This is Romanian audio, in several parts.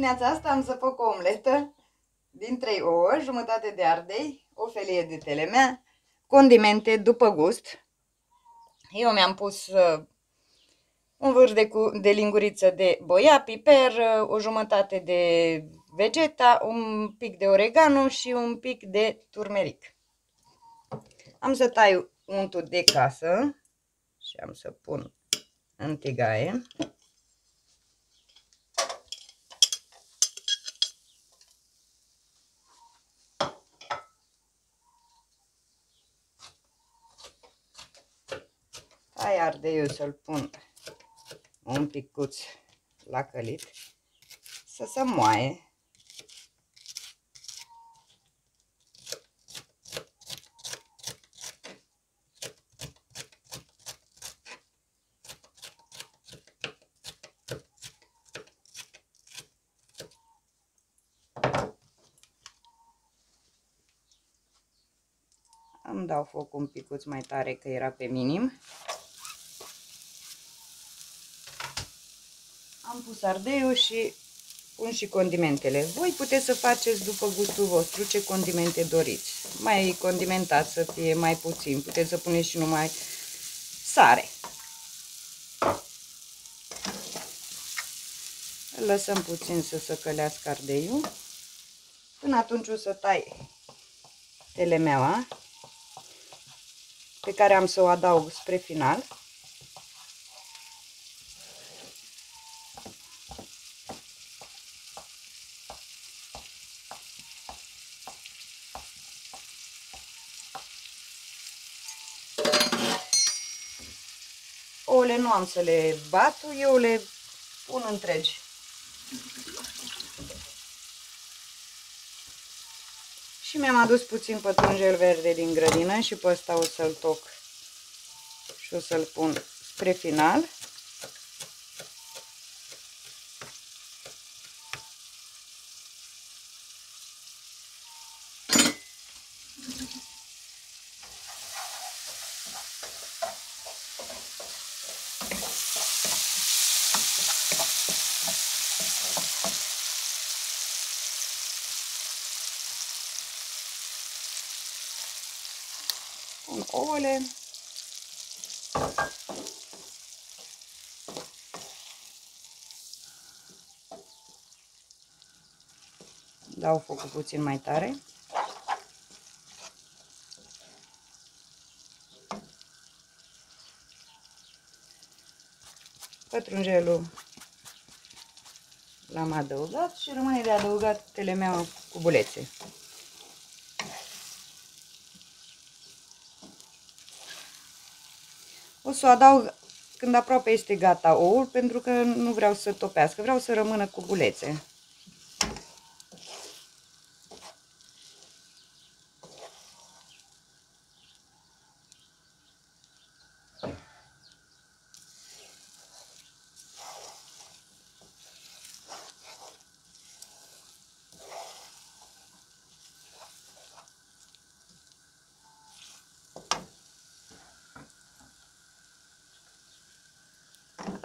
dimineața asta am să fac o omletă din 3 ouă, jumătate de ardei, o felie de telemea, condimente după gust. Eu mi-am pus uh, un vârf de, cu, de linguriță de boia, piper, uh, o jumătate de vegeta, un pic de oregano și un pic de turmeric. Am să tai untul de casă și am să pun în tigaie. Tai ardeiul să-l pun un picuț la călit să se moaie. Îmi dau foc un picuț mai tare că era pe minim. Am pus ardeiul și pun și condimentele. Voi puteți să faceți după gustul vostru ce condimente doriți. Mai condimentat să fie mai puțin. Puteți să puneți și numai sare. Îl lăsăm puțin să se călească ardeiul. Până atunci o să tai telemeaua pe care am să o adaug spre final. Ouăle nu am să le bat, eu le pun întregi. Și mi-am adus puțin pătrunjel verde din grădină și pe ăsta o să-l toc și o să-l pun spre final. Pun ouăle. Dau focul puțin mai tare. Pătrunjelul l-am adăugat și rămâne de adăugat telemea cu bulețe. O să o adaug când aproape este gata oul, pentru că nu vreau să topească, vreau să rămână cu bulețe.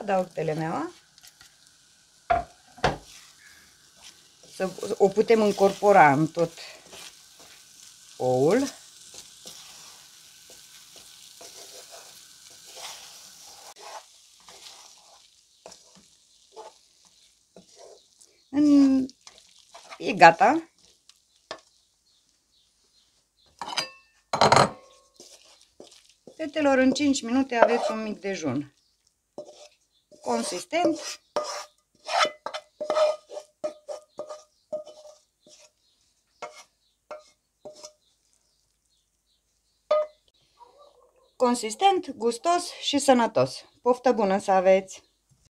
Adaug telemeaua. Să o putem încorpora în tot oul. E gata. Fetelor, în 5 minute aveți un mic dejun consistent. Consistent, gustos și sănătos. Poftă bună să aveți!